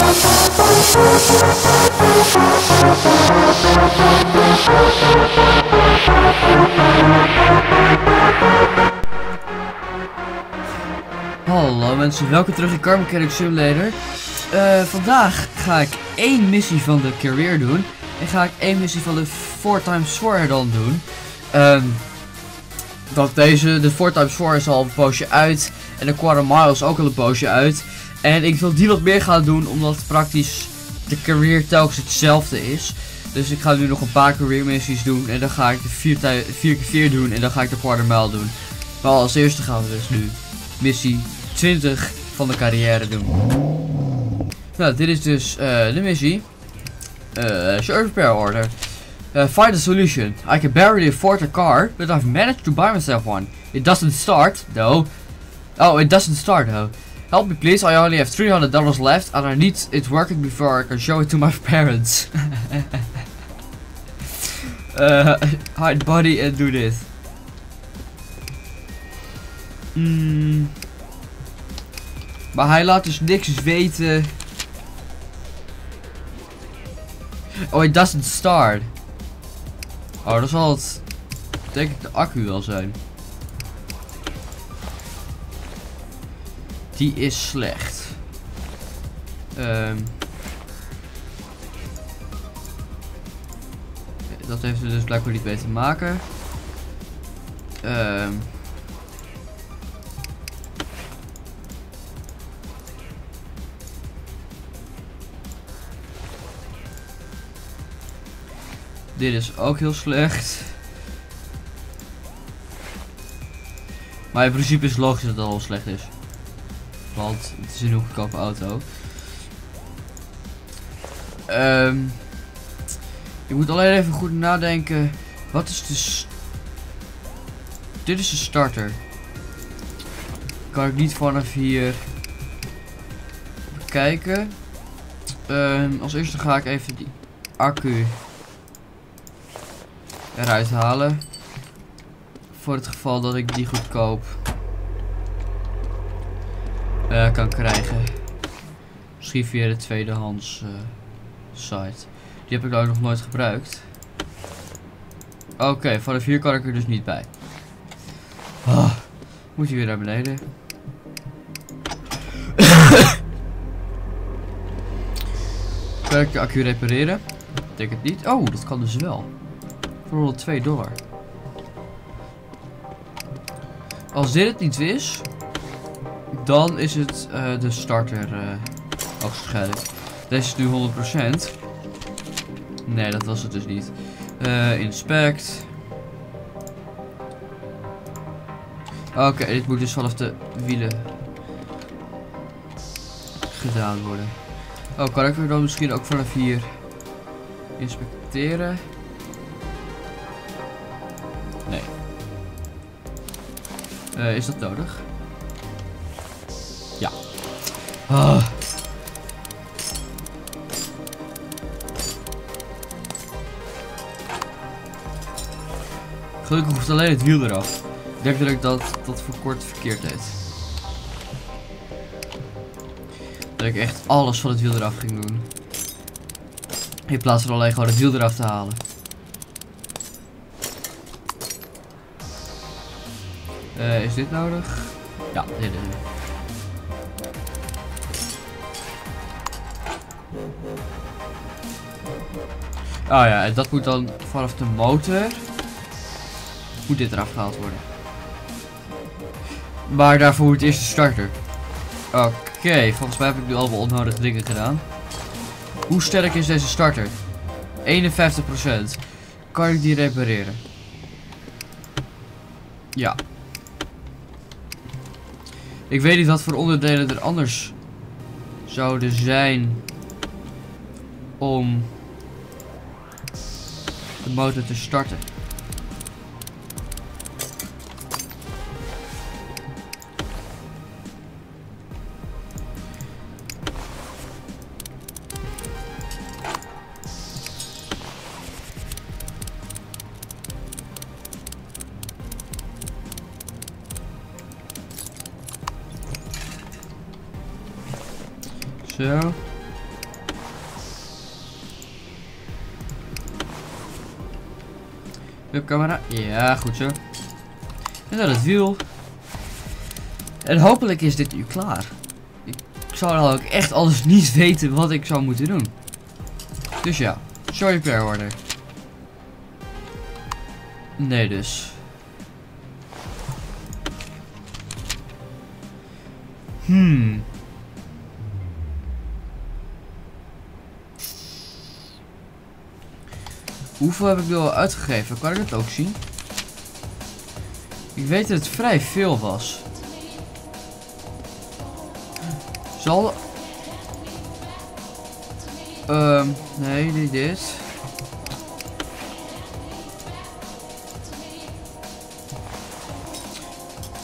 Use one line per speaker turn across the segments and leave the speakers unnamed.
Hallo mensen, welkom terug in Car Mechanic Simulator. Eh, vandaag ga ik één missie van de career doen. En ga ik één missie van de 4 times 4 dan doen. Ehm, dat deze, de 4 times 4 is al een poosje uit. En de quarter mile is ook al een poosje uit. En ik wil die wat meer gaan doen, omdat praktisch de career telkens hetzelfde is. Dus ik ga nu nog een paar career missies doen. En dan ga ik de 4 keer 4 doen. En dan ga ik de quarter mile doen. Maar als eerste gaan we dus nu missie 20 van de carrière doen. Nou, dit is dus uh, de missie. Uh, short repair order. Uh, find a solution. I can barely afford a car, but I've managed to buy myself one. It doesn't start, though. Oh, it doesn't start, though. Help me please, I only have $300 left and I need it working before I can show it to my parents. uh, hide body and do this. Mm. Maar hij laat dus niks weten. Oh, it doesn't start. Oh, dat zal het, denk ik, de accu wel zijn. Die is slecht. Um, dat heeft er dus blijkbaar niet mee te maken. Um, Dit is ook heel slecht. Maar in principe is logisch dat al slecht is. Want het is een heel goedkope auto. Um, ik moet alleen even goed nadenken. Wat is de... Dit is de starter. Kan ik niet vanaf hier kijken. Um, als eerste ga ik even die accu eruit halen. Voor het geval dat ik die goedkoop uh, kan krijgen. Misschien via de tweedehands uh, site. Die heb ik ook nog nooit gebruikt. Oké, okay, vanaf hier kan ik er dus niet bij. Oh, moet je weer naar beneden. kan ik de accu repareren? Ik denk het niet. Oh, dat kan dus wel. Voor 102 dollar. Als dit het niet is, dan is het uh, de starter uh. Deze is nu 100%. Nee, dat was het dus niet. Uh, inspect. Oké, dit moet dus vanaf de wielen gedaan worden. Oh, kan ik er dan misschien ook vanaf hier inspecteren? Nee. Is dat nodig? Ah. Gelukkig hoeft alleen het wiel eraf. Ik denk dat ik dat, dat voor kort verkeerd deed. Dat ik echt alles van het wiel eraf ging doen. In plaats van alleen gewoon het wiel eraf te halen. Uh, is dit nodig? Ja, dit is Oh ja, en dat moet dan vanaf de motor moet dit eraf gehaald worden. Maar daarvoor moet eerst de starter. Oké, volgens mij heb ik nu allemaal onnodige dingen gedaan. Hoe sterk is deze starter? 51%. Kan ik die repareren? Ja. Ik weet niet wat voor onderdelen er anders zouden zijn om de motor te starten. Zo. Webcamera. Ja, goed zo. En dan het wiel. En hopelijk is dit nu klaar. Ik zou dan ook echt alles niet weten wat ik zou moeten doen. Dus ja, sorry per order. Nee dus. Hmm. Hoeveel heb ik nu al uitgegeven? Kan ik het ook zien? Ik weet dat het vrij veel was. Zal... Ehm, nee, niet dit.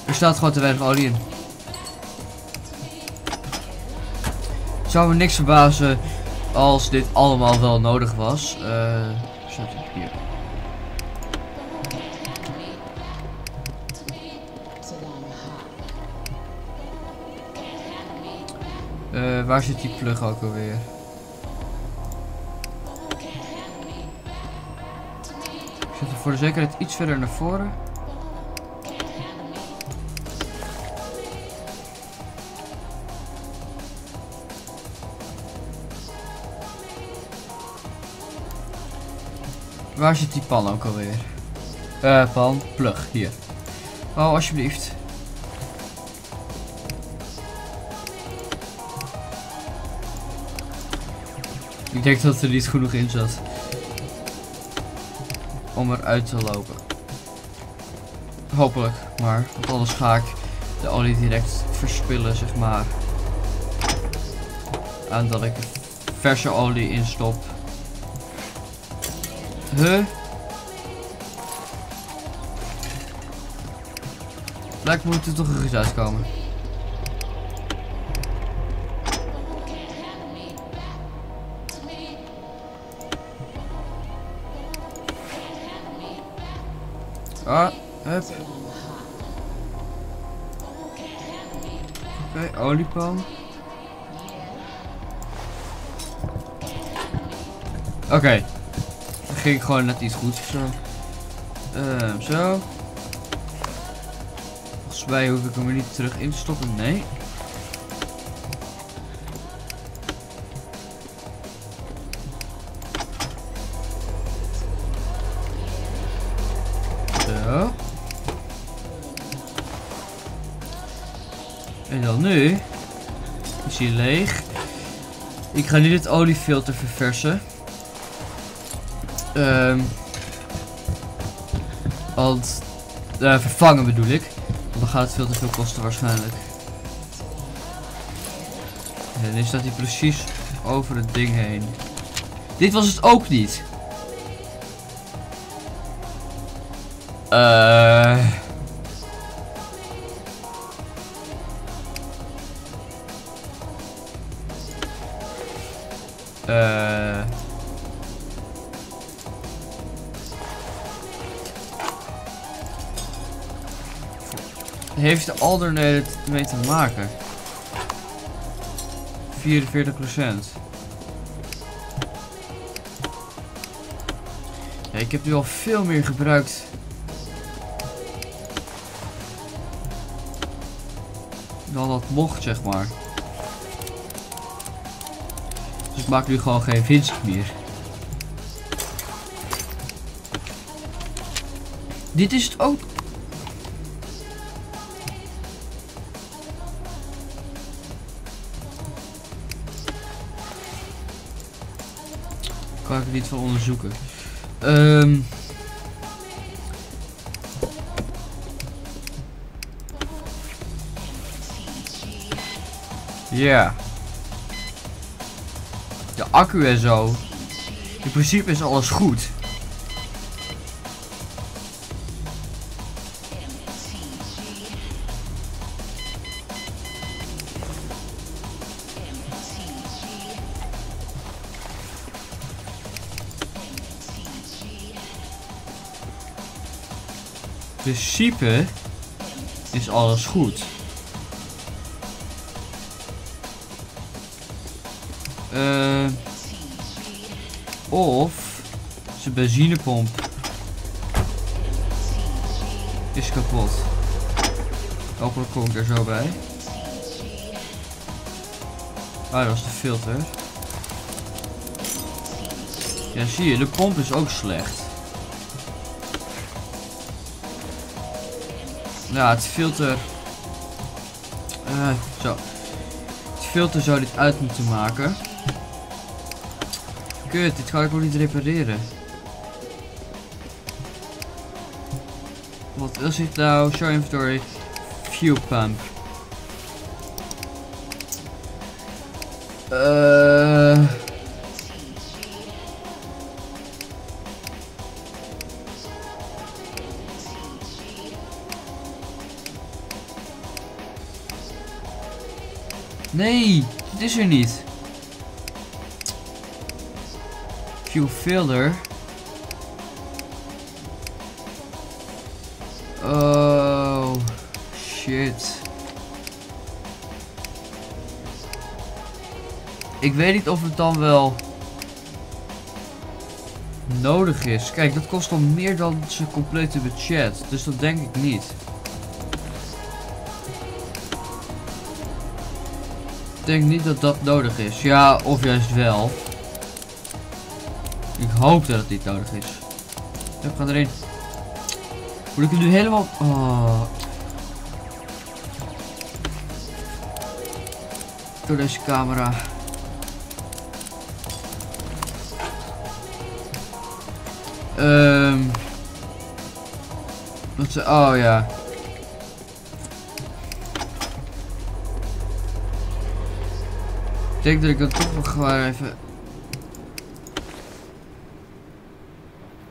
Er staat gewoon te weinig olie in. Zou me niks verbazen als dit allemaal wel nodig was. Eh, Eh, waar zit die plug ook alweer? Ik zet hem voor de zekerheid iets verder naar voren. Waar zit die pan ook alweer? Eh, pan, plug, hier. Oh, alsjeblieft. Ik denk dat er niet genoeg in zat. Om eruit te lopen. Hopelijk, maar. Want anders ga ik de olie direct verspillen, zeg maar. En dat ik verse olie instop. Huh? Me moet er toch ergens uitkomen. Ah, hup. Oké, okay, oliepan. Oké. Okay. Ging gewoon net iets goeds of zo. Uh, zo. Volgens mij hoef ik hem niet terug in te stoppen. Nee. Zo. En dan nu is hij leeg. Ik ga nu dit oliefilter verversen. Um, want, uh, vervangen bedoel ik. Want dan gaat het veel te veel kosten waarschijnlijk. En dan staat hij precies over het ding heen. Dit was het ook niet. Eh... Uh... Heeft de alternate mee te maken? 44 Ja, ik heb nu al veel meer gebruikt. Dan dat mocht, zeg maar. Dus ik maak nu gewoon geen winst meer. Dit is het ook. Kan ik niet van onderzoeken. Um, Ja. De accu en zo. In principe is alles goed. Principe is alles goed. Uh, of zijn benzinepomp is kapot. Hopelijk kom ik er zo bij. Ah, dat was de filter. Ja, zie je, de pomp is ook slecht. Ja, het filter... Uh, zo. Het filter zou dit uit moeten maken. Kut, dit ga ik ook niet repareren. Wat is het nou? Show inventory. Fuel pump. Eh... Nee, dit is er niet. Fuel filter. Oh, shit. Ik weet niet of het dan wel nodig is. Kijk, dat kost al meer dan zijn complete budget. Dus dat denk ik niet. Denk niet dat dat nodig is. Ja, of juist wel. Ik hoop dat het niet nodig is. Ik ga erin. Moet ik het nu helemaal... Oh. Door deze camera. Ehm... Wat ze... Oh ja. Denk dat ik dan toch nog gewoon even...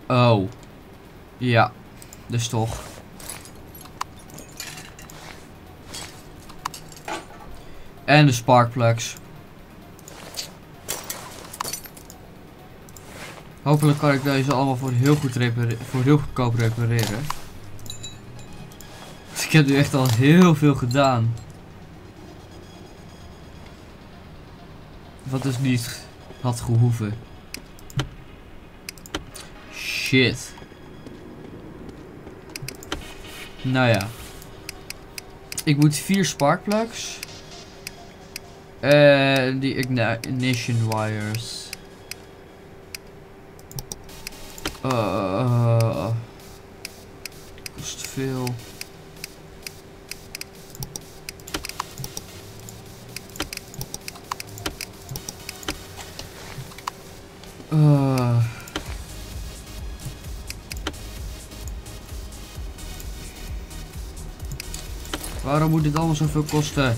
Oh. Ja. Dus toch. En de sparkplugs. Hopelijk kan ik deze allemaal voor heel, goed voor heel goedkoop repareren. Ik heb nu echt al heel veel gedaan. Wat dus niet had gehoeven. Shit. Nou ja. Ik moet vier sparkplugs. En die ignition wires. Uh, kost veel. Uh. Waarom moet dit allemaal zoveel kosten?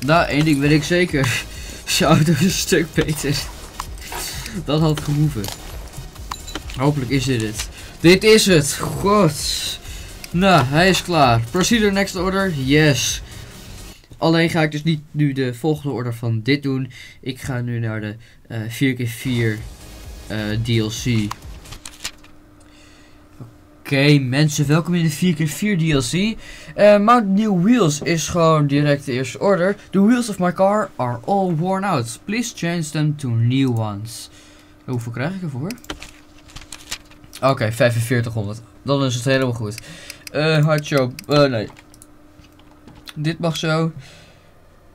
Nou, één ding weet ik zeker. Zijn auto is een stuk beter. Dat had gehoeven. Hopelijk is dit het. Dit is het. God. Nou, hij is klaar. Procedure next order. Yes. Alleen ga ik dus niet nu de volgende order van dit doen. Ik ga nu naar de uh, 4x4 uh, DLC. Oké mensen, welkom in de 4x4 DLC. Mount New Wheels is gewoon direct de eerste order. The wheels of my car are all worn out. Please change them to new ones. Hoeveel krijg ik ervoor? Oké, okay, 4500. Dan is het helemaal goed. Uh, hardshop, uh, nee. Dit mag zo.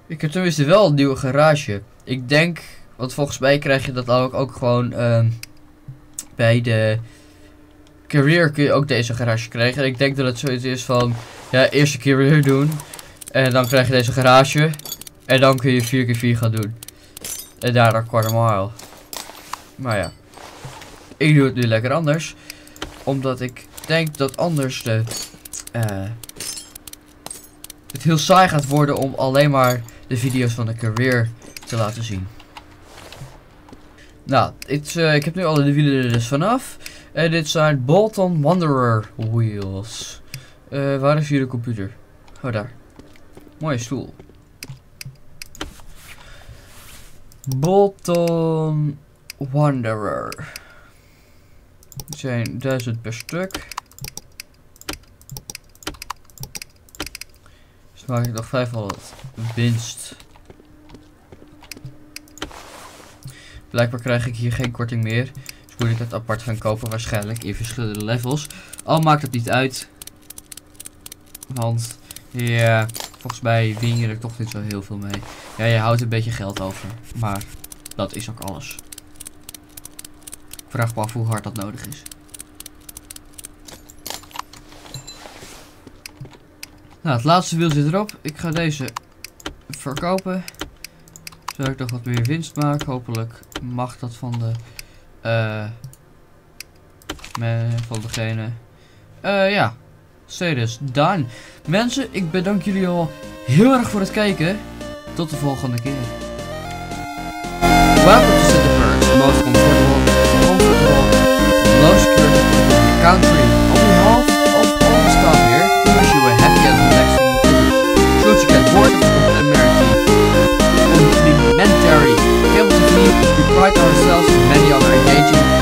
Ik heb tenminste wel een nieuwe garage. Ik denk, want volgens mij krijg je dat ook, ook gewoon uh, bij de career kun je ook deze garage krijgen. En ik denk dat het zoiets is van, ja, eerst een career doen. En dan krijg je deze garage. En dan kun je 4x4 gaan doen. En daarna quarter mile. Maar ja. Ik doe het nu lekker anders. Omdat ik denk dat anders de... Uh, heel saai gaat worden om alleen maar de video's van de career te laten zien. Nou, uh, ik heb nu alle de wielen er dus vanaf. En dit zijn Bolton Wanderer wheels. Uh, waar is de computer? Oh, daar. Mooie stoel. Bolton Wanderer. Het zijn duizend per stuk. Maak ik nog 500 winst. Blijkbaar krijg ik hier geen korting meer. Dus moet ik het apart gaan kopen waarschijnlijk in verschillende levels. Al maakt het niet uit. Want ja, volgens mij win je er toch niet zo heel veel mee. Ja, je houdt een beetje geld over. Maar dat is ook alles. Ik vraag me af hoe hard dat nodig is. Nou, het laatste wiel zit erop. Ik ga deze verkopen. Zodat ik nog wat meer winst maak. Hopelijk mag dat van de... eh van degene. eh ja. Ceres, done. Mensen, ik bedank jullie al heel erg voor het kijken. Tot de volgende keer. despite ourselves and many other engaging